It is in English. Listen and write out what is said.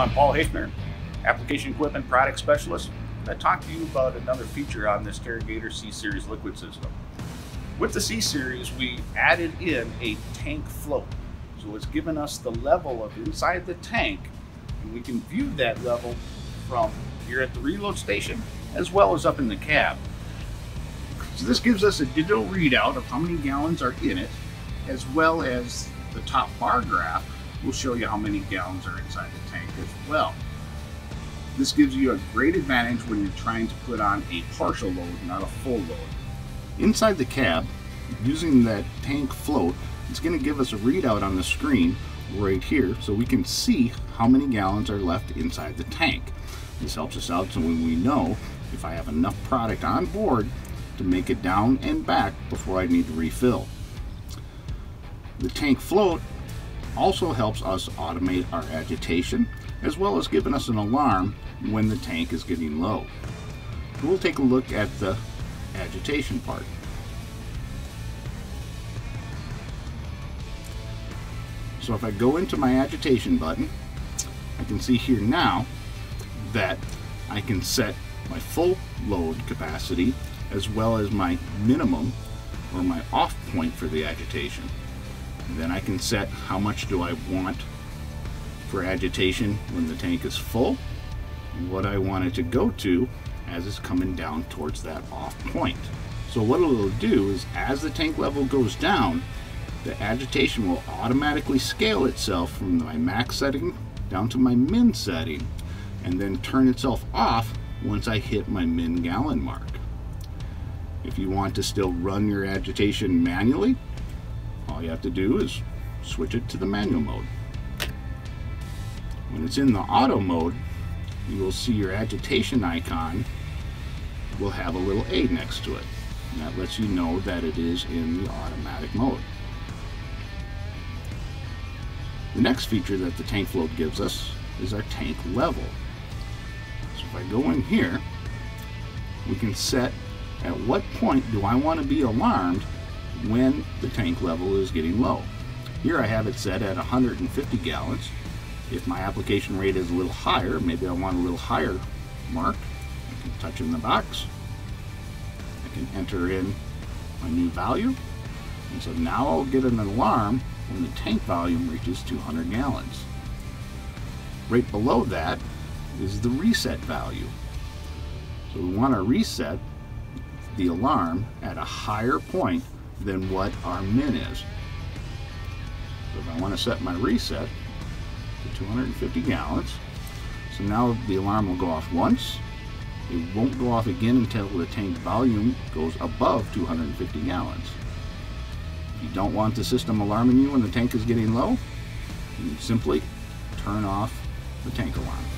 I'm Paul Hafner, Application Equipment Product Specialist. I talk to you about another feature on this TerraGator C-Series liquid system. With the C-Series, we added in a tank float. So it's given us the level of inside the tank, and we can view that level from here at the reload station, as well as up in the cab. So this gives us a digital readout of how many gallons are in it, as well as the top bar graph will show you how many gallons are inside the tank as well. This gives you a great advantage when you're trying to put on a partial load, not a full load. Inside the cab, using that tank float, it's going to give us a readout on the screen right here so we can see how many gallons are left inside the tank. This helps us out so when we know if I have enough product on board to make it down and back before I need to refill. The tank float also helps us automate our agitation as well as giving us an alarm when the tank is getting low. We'll take a look at the agitation part. So if I go into my agitation button, I can see here now that I can set my full load capacity as well as my minimum or my off point for the agitation. Then I can set how much do I want for agitation when the tank is full, and what I want it to go to as it's coming down towards that off point. So what it'll do is as the tank level goes down, the agitation will automatically scale itself from my max setting down to my min setting and then turn itself off once I hit my min gallon mark. If you want to still run your agitation manually, all you have to do is switch it to the manual mode. When it's in the auto mode, you will see your agitation icon will have a little A next to it. And that lets you know that it is in the automatic mode. The next feature that the tank float gives us is our tank level. So if I go in here, we can set at what point do I want to be alarmed when the tank level is getting low. Here I have it set at 150 gallons. If my application rate is a little higher, maybe I want a little higher mark, I can touch in the box. I can enter in my new value. And so now I'll get an alarm when the tank volume reaches 200 gallons. Right below that is the reset value. So we want to reset the alarm at a higher point than what our min is. So if I want to set my reset to 250 gallons, so now the alarm will go off once. It won't go off again until the tank volume goes above 250 gallons. If you don't want the system alarming you when the tank is getting low, you simply turn off the tank alarm.